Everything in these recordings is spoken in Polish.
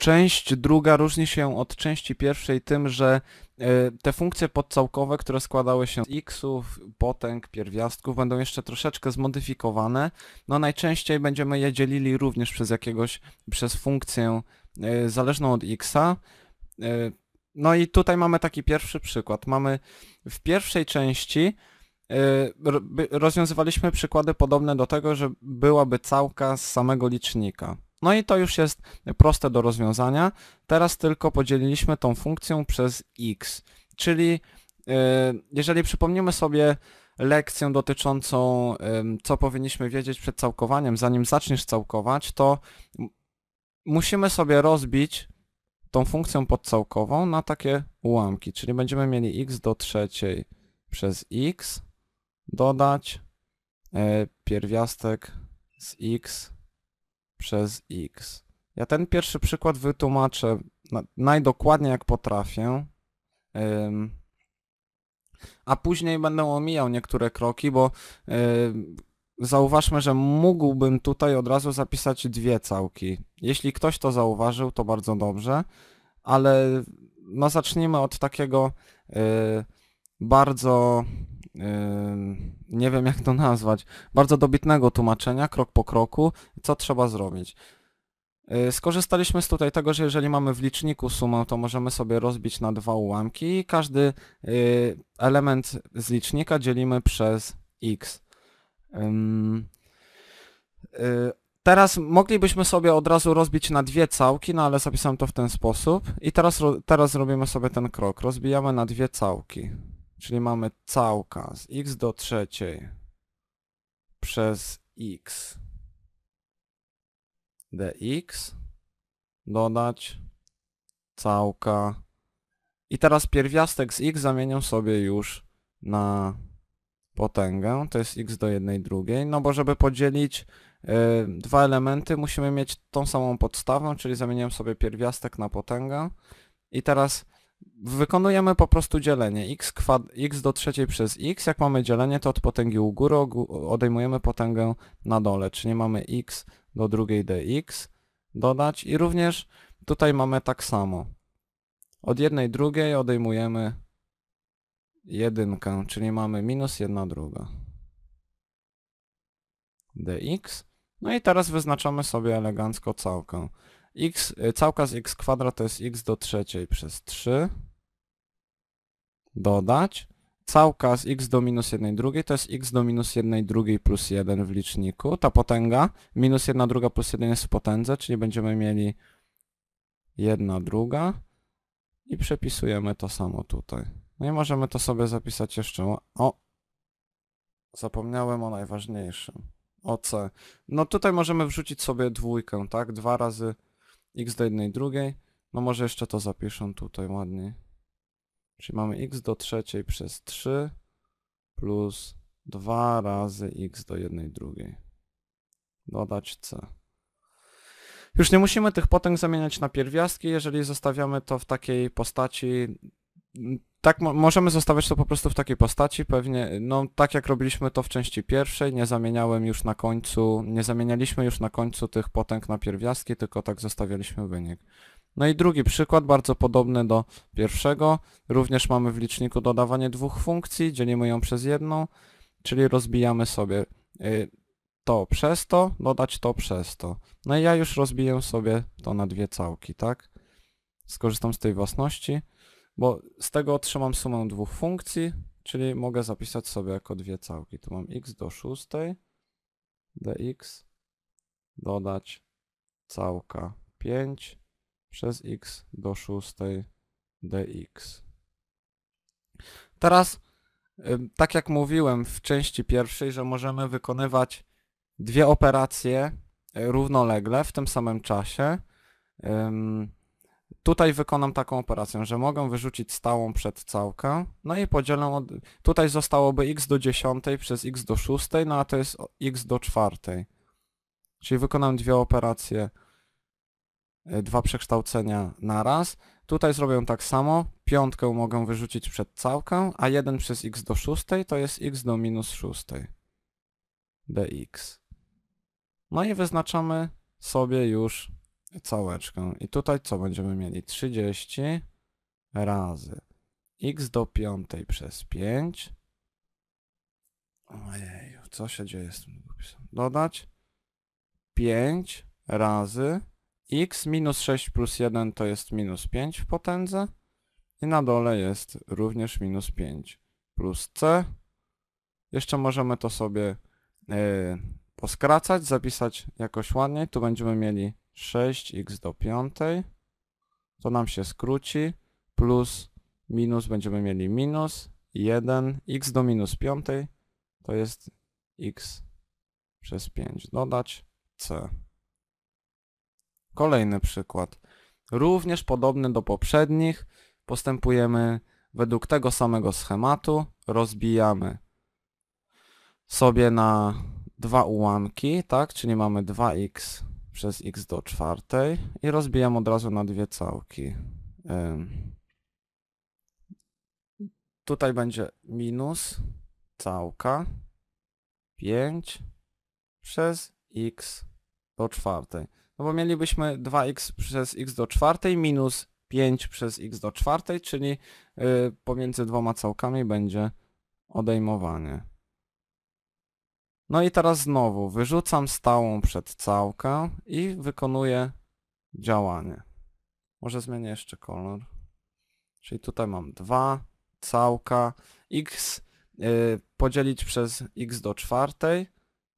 część druga różni się od części pierwszej tym, że e, te funkcje podcałkowe, które składały się z xów, potęg, pierwiastków, będą jeszcze troszeczkę zmodyfikowane. No najczęściej będziemy je dzielili również przez jakiegoś, przez funkcję e, zależną od xa. E, No i tutaj mamy taki pierwszy przykład. Mamy w pierwszej części rozwiązywaliśmy przykłady podobne do tego, że byłaby całka z samego licznika. No i to już jest proste do rozwiązania. Teraz tylko podzieliliśmy tą funkcję przez x, czyli y, jeżeli przypomnimy sobie lekcję dotyczącą co powinniśmy wiedzieć przed całkowaniem, zanim zaczniesz całkować, to musimy sobie rozbić tą funkcję podcałkową na takie ułamki, czyli będziemy mieli x do trzeciej przez x dodać e, pierwiastek z x przez x. Ja ten pierwszy przykład wytłumaczę na, najdokładniej jak potrafię. A później będę omijał niektóre kroki, bo zauważmy, że mógłbym tutaj od razu zapisać dwie całki. Jeśli ktoś to zauważył, to bardzo dobrze, ale no zacznijmy od takiego y, bardzo nie wiem jak to nazwać, bardzo dobitnego tłumaczenia, krok po kroku, co trzeba zrobić. Y, Skorzystaliśmy z tutaj tego, że jeżeli mamy w liczniku sumę, to możemy sobie rozbić na dwa ułamki i każdy y, element z licznika dzielimy przez x. Y, Teraz moglibyśmy sobie od razu rozbić na dwie całki, no ale zapisałem to w ten sposób. I teraz, teraz robimy sobie ten krok. Rozbijamy na dwie całki. Czyli mamy całka z x do trzeciej przez x. dx dodać całka. I teraz pierwiastek z x zamienię sobie już na potęgę, to jest x do jednej drugiej, no bo żeby podzielić y, dwa elementy musimy mieć tą samą podstawę, czyli zamieniłem sobie pierwiastek na potęgę. I teraz wykonujemy po prostu dzielenie x, kwad x do trzeciej przez x, jak mamy dzielenie to od potęgi u góry odejmujemy potęgę na dole, czyli mamy x do drugiej dx dodać i również tutaj mamy tak samo. Od jednej drugiej odejmujemy jedynkę, czyli mamy minus jedna druga dx. No i teraz wyznaczamy sobie elegancko całkę. X, y, całka z x kwadrat to jest x do trzeciej przez 3 dodać całka z x do minus 1 drugiej to jest x do minus 1 drugiej plus 1 w liczniku. Ta potęga minus 1 druga plus 1 jest w potędze, czyli będziemy mieli 1 druga i przepisujemy to samo tutaj. No i możemy to sobie zapisać jeszcze. O! Zapomniałem o najważniejszym. O c. No tutaj możemy wrzucić sobie dwójkę, tak? Dwa razy x do jednej drugiej. No może jeszcze to zapiszę tutaj ładniej. Czyli mamy x do trzeciej przez 3 plus 2 razy x do jednej drugiej. Dodać c. Już nie musimy tych potęg zamieniać na pierwiastki, jeżeli zostawiamy to w takiej postaci. Tak, mo- możemy zostawiać to po prostu w takiej postaci, pewnie, no tak jak robiliśmy to w części pierwszej, nie zamieniałem już na końcu, nie zamienialiśmy już na końcu tych potęg na pierwiastki, tylko tak zostawialiśmy wynik. No i drugi przykład, bardzo podobny do pierwszego. Również mamy w liczniku dodawanie dwóch funkcji, dzielimy ją przez jedną, czyli rozbijamy sobie y, to przez to, dodać to przez to. No i ja już rozbiję sobie to na dwie całki, tak? Skorzystam z tej własności, bo z tego otrzymam sumę dwóch funkcji, czyli mogę zapisać sobie jako dwie całki. Tu mam x do szóstej, dx, dodać całka 5 przez x do szóstej dx. Teraz, tak jak mówiłem w części pierwszej, że możemy wykonywać dwie operacje y, równolegle w tym samym czasie. Tutaj wykonam taką operację, że mogę wyrzucić stałą przed całkę, no i podzielę, od, tutaj zostałoby x do dziesiątej przez x do szóstej, no a to jest x do czwartej. Czyli wykonam dwie operacje, y, dwa przekształcenia na raz. Tutaj zrobię tak samo, piątkę mogę wyrzucić przed całkę, a 1 przez x do szóstej to jest x do minus szóstej dx. No i wyznaczamy sobie już całeczkę. I tutaj co będziemy mieli? 30 razy x do piątej przez 5. Ojej, co się dzieje z tym długopisem? Dodać 5 razy x minus 6 plus 1 to jest minus 5 w potędze. I na dole jest również minus 5 plus c. Jeszcze możemy to sobie yy, poskracać, zapisać jakoś ładniej. Tu będziemy mieli 6x do piątej. To nam się skróci. Plus minus będziemy mieli minus 1. x do minus piątej to jest x przez 5. Dodać c. Kolejny przykład. Również podobny do poprzednich. Postępujemy według tego samego schematu. Rozbijamy sobie na dwa ułamki, tak? Czyli mamy 2x przez x do czwartej i rozbijam od razu na dwie całki. Tutaj będzie minus całka 5 przez x do czwartej. No bo mielibyśmy 2x przez x do czwartej minus 5 przez x do czwartej, czyli yy, pomiędzy dwoma całkami będzie odejmowanie. No i teraz znowu wyrzucam stałą przed całkę i wykonuję działanie. Może zmienię jeszcze kolor. Czyli tutaj mam 2, całka, x yy, podzielić przez x do czwartej,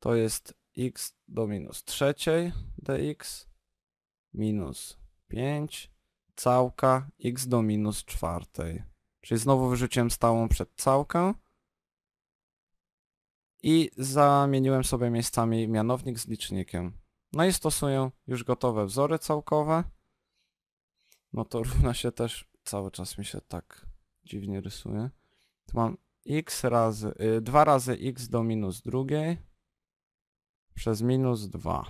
to jest x do minus trzeciej dx minus 5, całka x do minus czwartej. Czyli znowu wyrzuciłem stałą przed całkę i zamieniłem sobie miejscami mianownik z licznikiem. No i stosuję już gotowe wzory całkowe. No to równa się też, cały czas mi się tak dziwnie rysuje. Tu mam x razy, y, 2 razy x do minus drugiej przez minus 2.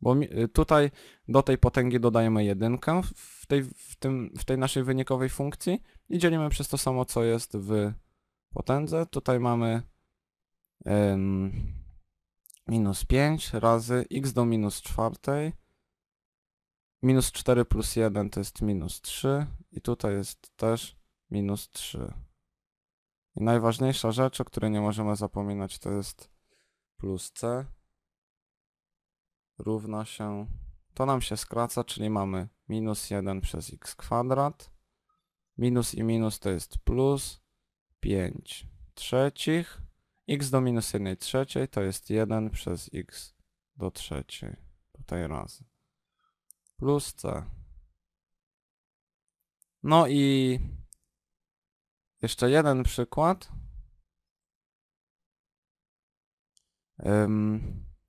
Bo mi, y, tutaj do tej potęgi dodajemy jedynkę w tej, w, tym, w tej naszej wynikowej funkcji i dzielimy przez to samo, co jest w potędze. Tutaj mamy minus 5 razy x do minus czwartej. Minus 4 plus 1 to jest minus 3 i tutaj jest też minus 3. I najważniejsza rzecz, o której nie możemy zapominać, to jest plus c równa się, to nam się skraca, czyli mamy minus 1 przez x kwadrat, minus i minus to jest plus 5 trzecich, x do minus 1 trzeciej to jest 1 przez x do trzeciej, tutaj razy, plus c. No i jeszcze jeden przykład.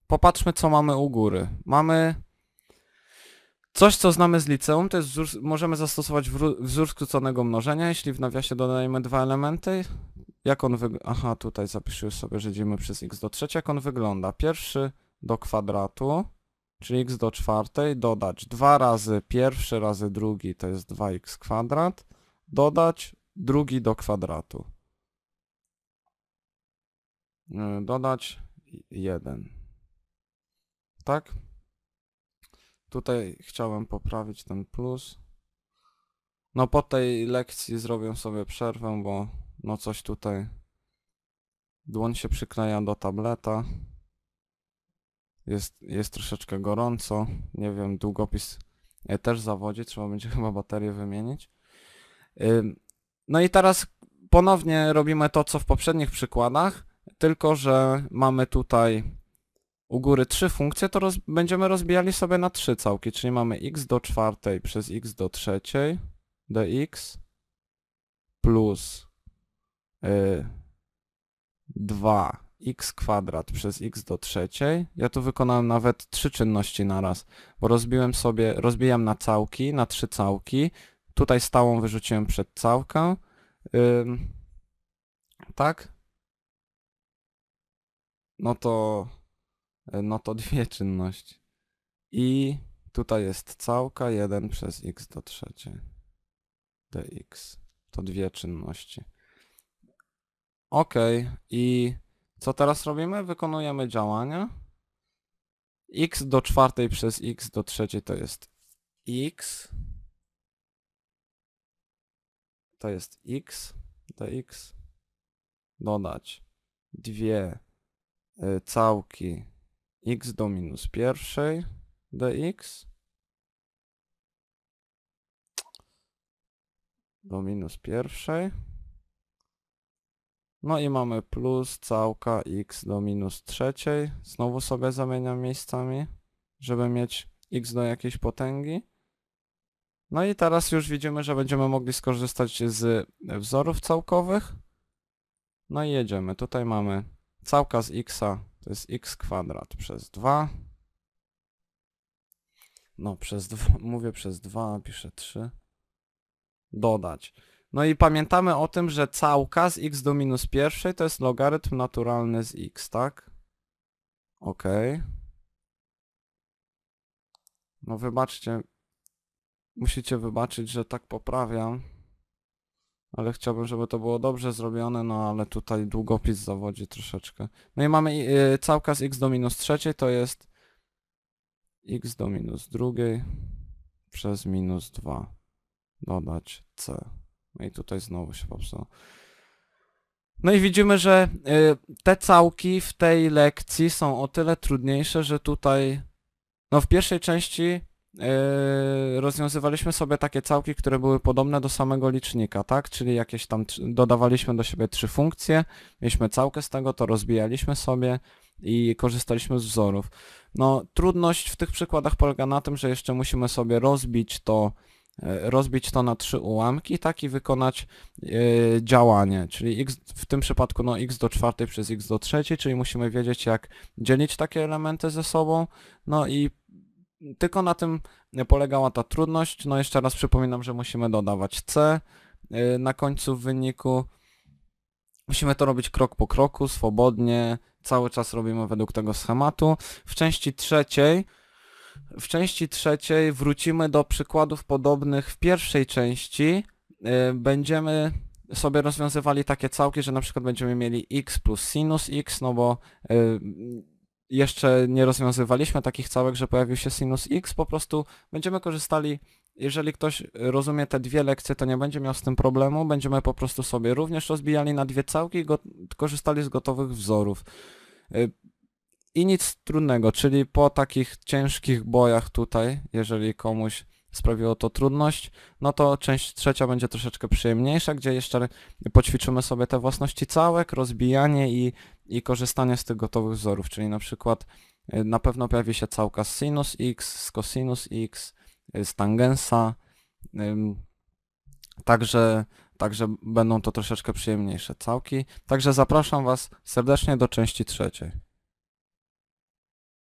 Popatrzmy, co mamy u góry. Mamy coś, co znamy z liceum, to jest wzór, możemy zastosować wzór skróconego mnożenia, jeśli w nawiasie dodajemy dwa elementy. Jak on wygląda? Aha, tutaj zapiszę sobie, że dzielimy przez x do trzeciej. Jak on wygląda? Pierwszy do kwadratu, czyli x do czwartej, dodać 2 razy pierwszy razy drugi, to jest 2x kwadrat, dodać drugi do kwadratu. Yy, Dodać 1. Tak? Tutaj chciałem poprawić ten plus. No po tej lekcji zrobię sobie przerwę, bo no coś tutaj dłoń się przykleja do tableta. Jest, jest troszeczkę gorąco. Nie wiem, długopis e, też zawodzi, trzeba będzie chyba baterię wymienić. Ym, No i teraz ponownie robimy to, co w poprzednich przykładach, tylko że mamy tutaj u góry trzy funkcje, to roz, będziemy rozbijali sobie na trzy całki, czyli mamy x do czwartej przez x do trzeciej dx plus y, 2x kwadrat przez x do trzeciej. Ja tu wykonałem nawet trzy czynności naraz, bo rozbiłem sobie, rozbijam na całki, na trzy całki, tutaj stałą wyrzuciłem przed całkę, tak? No to no to dwie czynności. I tutaj jest całka 1 przez x do trzeciej dx. To dwie czynności. Ok, i co teraz robimy? Wykonujemy działania. x do czwartej przez x do trzeciej to jest x to jest x dx dodać dwie y, całki x do minus pierwszej dx do minus pierwszej. No i mamy plus całka x do minus trzeciej. Znowu sobie zamieniam miejscami, żeby mieć x do jakiejś potęgi. No i teraz już widzimy, że będziemy mogli skorzystać z wzorów całkowych. No i jedziemy. Tutaj mamy całka z x, to jest x kwadrat przez 2. No przez 2, mówię przez 2, piszę 3 dodać. No i pamiętamy o tym, że całka z x do minus pierwszej to jest logarytm naturalny z x, tak? Ok. No wybaczcie, musicie wybaczyć, że tak poprawiam. Ale chciałbym, żeby to było dobrze zrobione, no ale tutaj długopis zawodzi troszeczkę. No i mamy yy, całka z x do minus trzeciej, to jest x do minus drugiej przez minus 2 dodać C. No i tutaj znowu się popsuło. No i widzimy, że y, te całki w tej lekcji są o tyle trudniejsze, że tutaj no w pierwszej części y, rozwiązywaliśmy sobie takie całki, które były podobne do samego licznika, tak? Czyli jakieś tam dodawaliśmy do siebie trzy funkcje, mieliśmy całkę z tego, to rozbijaliśmy sobie i korzystaliśmy z wzorów. No trudność w tych przykładach polega na tym, że jeszcze musimy sobie rozbić to rozbić to na trzy ułamki, tak i wykonać e, działanie, czyli x, w tym przypadku no, x do czwartej przez x do trzeciej, czyli musimy wiedzieć jak dzielić takie elementy ze sobą, no i tylko na tym polegała ta trudność, no jeszcze raz przypominam, że musimy dodawać c e, na końcu wyniku, musimy to robić krok po kroku, swobodnie, cały czas robimy według tego schematu. W części trzeciej w części trzeciej wrócimy do przykładów podobnych w pierwszej części. Y, będziemy sobie rozwiązywali takie całki, że na przykład będziemy mieli x plus sinus x, no bo y, jeszcze nie rozwiązywaliśmy takich całek, że pojawił się sinus x, po prostu będziemy korzystali, jeżeli ktoś rozumie te dwie lekcje, to nie będzie miał z tym problemu, będziemy po prostu sobie również rozbijali na dwie całki i korzystali z gotowych wzorów. Y, i nic trudnego, czyli po takich ciężkich bojach tutaj, jeżeli komuś sprawiło to trudność, no to część trzecia będzie troszeczkę przyjemniejsza, gdzie jeszcze poćwiczymy sobie te własności całek, rozbijanie i, i korzystanie z tych gotowych wzorów, czyli na przykład y, na pewno pojawi się całka z sinus x, z cosinus x, y, z tangensa, także, także będą to troszeczkę przyjemniejsze całki. Także zapraszam Was serdecznie do części trzeciej.